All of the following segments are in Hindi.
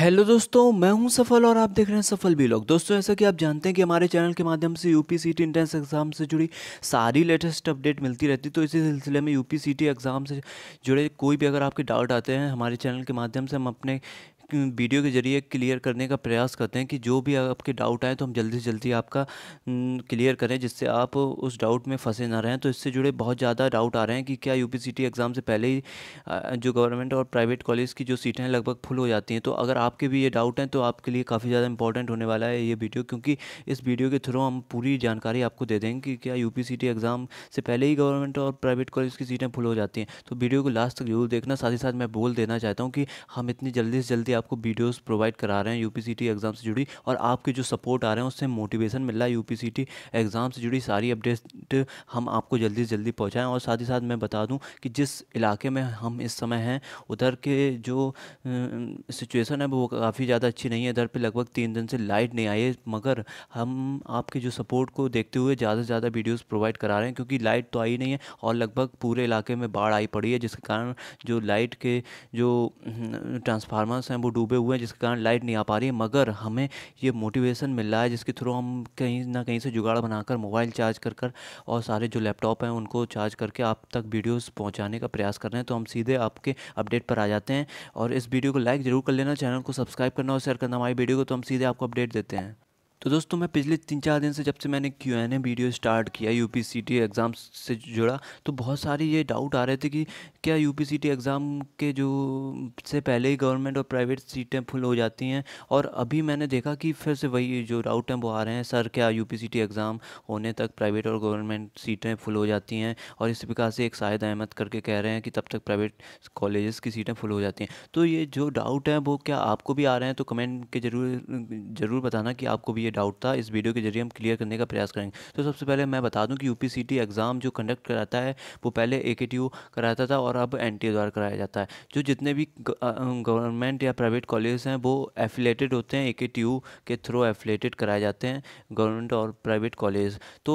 हेलो दोस्तों, मैं हूँ सफल और आप देख रहे हैं सफल भी लोग दोस्तों ऐसा कि आप जानते हैं कि हमारे चैनल के माध्यम से यूपी पी इंट्रेंस एग्ज़ाम से जुड़ी सारी लेटेस्ट अपडेट मिलती रहती है तो इसी सिलसिले में यूपी पी एग्ज़ाम से जुड़े कोई भी अगर आपके डाउट आते हैं, हमारे चैनल के माध्यम से हम अपने वीडियो के ज़रिए क्लियर करने का प्रयास करते हैं कि जो भी आपके डाउट आए तो हम जल्दी से जल्दी आपका क्लियर करें, जिससे आप उस डाउट में फंसे ना रहें। तो इससे जुड़े बहुत ज़्यादा डाउट आ रहे हैं कि क्या यूपीसीटी एग्ज़ाम से पहले ही जो गवर्नमेंट और प्राइवेट कॉलेज की जो सीटें हैं लगभग फुल हो जाती हैं। तो अगर आपके भी ये डाउट हैं तो आपके लिए काफ़ी ज़्यादा इंपॉर्टेंट होने वाला है ये वीडियो, क्योंकि इस वीडियो के थ्रू हम पूरी जानकारी आपको दे देंगे कि क्या यूपीसीटी एग्ज़ाम से पहले ही गवर्नमेंट और प्राइवेट कॉलेज की सीटें फुल हो जाती हैं। तो वीडियो को लास्ट तक ज़रूर देखना, साथ ही साथ मैं बोल देना चाहता हूँ कि हम इतनी जल्दी से जल्दी आपको वीडियोस प्रोवाइड करा रहे हैं यूपीसीटी एग्ज़ाम से जुड़ी और आपके जो सपोर्ट आ रहे हैं उससे मोटिवेशन मिल रहा है यूपीसीटी एग्ज़ाम से जुड़ी सारी अपडेट हम आपको जल्दी से जल्दी पहुँचाएँ और साथ ही साथ मैं बता दूँ कि जिस इलाके में हम इस समय हैं, उधर के जो सिचुएसन है वो काफ़ी ज़्यादा अच्छी नहीं है। इधर पर लगभग तीन दिन से लाइट नहीं आई है, मगर हम आपके जो सपोर्ट को देखते हुए ज़्यादा से ज़्यादा वीडियोज़ प्रोवाइड करा रहे हैं क्योंकि लाइट तो आई नहीं है और लगभग पूरे इलाके में बाढ़ आई पड़ी है, जिसके कारण जो लाइट के जो ट्रांसफार्मर्स हैं वो डूबे हुए हैं, जिसके कारण लाइट नहीं आ पा रही है, मगर हमें ये मोटिवेशन मिल रहा है, जिसके थ्रू हम कहीं ना कहीं से जुगाड़ बनाकर मोबाइल चार्ज कर कर और सारे जो लैपटॉप हैं, उनको चार्ज करके आप तक वीडियोस पहुँचाने का प्रयास कर रहे हैं। तो हम सीधे आपके अपडेट पर आ जाते हैं और इस वीडियो को लाइक ज़रूर कर लेना चैनल को सब्सक्राइब करना और शेयर करना हमारी वीडियो को तो हम सीधे आपको अपडेट देते हैं। तो दोस्तों, मैं पिछले तीन चार दिन से जब से मैंने Q N A video start किया U P C T exam से जुड़ा तो बहुत सारे ये डाउट आ रहे थे कि क्या U P C T exam के जो से पहले ही गवर्नमेंट और प्राइवेट सीटें फुल हो जाती हैं? और अभी मैंने देखा कि फिर से वही जो डाउट हैं, वो आ रहे हैं, सर क्या U P C T exam होने तक प्राइवेट और गवर्नमेंट सीटें फुल हो जाती हैं? और इस प्रकार से एक शायद अहमद करके कह रहे हैं कि तब तक प्राइवेट कॉलेज़ की सीटें फुल हो जाती हैं। तो ये जो डाउट हैं, वो क्या आपको भी आ रहे हैं? तो कमेंट के ज़रूर, ज़रूर बताना कि आपको भी ये डाउट था, इस वीडियो के ज़रिए हम क्लियर करने का प्रयास करेंगे। तो सबसे पहले मैं बता दूँ कि यूपीसीटी एग्ज़ाम जो कंडक्ट कराता है, वो पहले एकेटीयू कराता था और अब एन द्वारा कराया जाता है। जो जितने भी गवर्नमेंट या प्राइवेट कॉलेज हैं, वो एफिलेटेड होते हैं एकेटीयू के थ्रू एफिलेटेड कराए जाते हैं गवर्नमेंट और प्राइवेट कॉलेज तो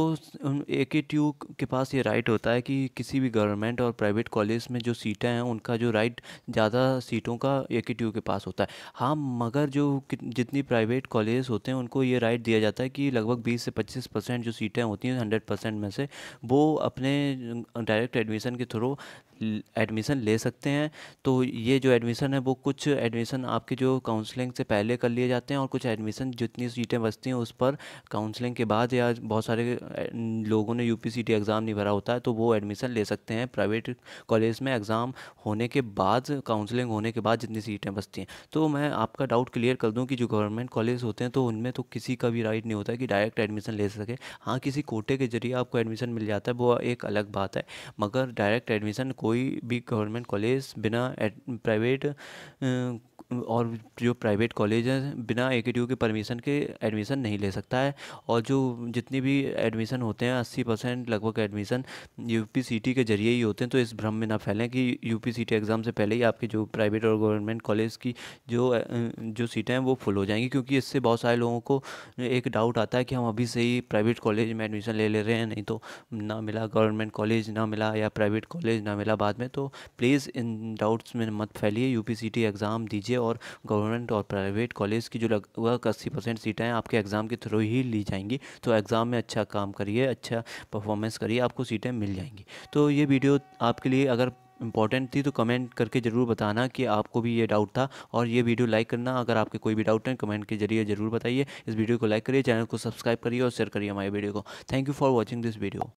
ए के पास ये राइट होता है कि किसी भी गवर्नमेंट और प्राइवेट कॉलेज में जो सीटें हैं, उनका जो राइट ज़्यादा सीटों का ए के पास होता है। हाँ मगर जो जितनी प्राइवेट कॉलेज होते हैं, उनको ये राइट दिया जाता है कि लगभग 20 से 25 परसेंट जो सीटें होती हैं 100 परसेंट में से, वो अपने डायरेक्ट एडमिशन के थ्रू एडमिशन ले सकते हैं। तो ये जो एडमिशन है, वो कुछ एडमिशन आपके जो काउंसलिंग से पहले कर लिए जाते हैं और कुछ एडमिशन जितनी सीटें बचती हैं उस पर काउंसलिंग के बाद या बहुत सारे लोगों ने यू एग्ज़ाम नहीं भरा होता है तो वो एडमिशन ले सकते हैं। प्राइवेट कॉलेज में एग्ज़ाम होने के बाद, काउंसलिंग होने के बाद जितनी सीटें बचती हैं। तो मैं आपका डाउट क्लियर कर दूँ कि जो गवर्नमेंट कॉलेज होते हैं तो उनमें तो किसी का भी राइट नहीं होता कि डायरेक्ट एडमिशन ले सके। हाँ किसी कोटे के ज़रिए आपको एडमिशन मिल जाता है, वो एक अलग बात है। मगर डायरेक्ट एडमिशन कोई भी गवर्नमेंट कॉलेज बिना प्राइवेट और जो प्राइवेट कॉलेज हैं, बिना ए के टी यू के परमिशन के एडमिशन नहीं ले सकता है। और जो जितनी भी एडमिशन होते हैं, अस्सी परसेंट लगभग admission U P C T के ज़रिए ही होते हैं। तो इस भ्रम में ना फैलें कि U P C T exam से पहले ही आपके जो प्राइवेट और गवर्नमेंट कॉलेज की जो जो सीटें हैं, वो फुल हो जाएँगी। क्योंकि इससे बहुत सारे लोगों को एक डाउट आता है कि हम अभी से ही प्राइवेट कॉलेज में एडमिशन ले ले रहे हैं। नहीं तो ना मिला गवर्नमेंट कॉलेज ना मिला या प्राइवेट कॉलेज ना मिला बाद में। तो प्लीज़ इन डाउट्स में मत फैलिए। U P C T exam दीजिए। दीजिए और गवर्नमेंट और प्राइवेट कॉलेज की जो लगभग अस्सी परसेंट सीटें हैं, आपके एग्ज़ाम के थ्रू ही ली जाएँगी। तो एग्ज़ाम में अच्छा काम करिए अच्छा परफॉर्मेंस करिए, आपको सीटें मिल जाएँगी। तो ये वीडियो आपके लिए अगर इंपॉर्टेंट थी तो कमेंट करके ज़रूर बताना कि आपको भी ये डाउट था और ये वीडियो लाइक करना। अगर आपके कोई भी डाउट है, कमेंट के ज़रिए ज़रूर बताइए। इस वीडियो को लाइक करिए, चैनल को सब्सक्राइब करिए और शेयर करिए हमारे वीडियो को। Thank you for watching this video.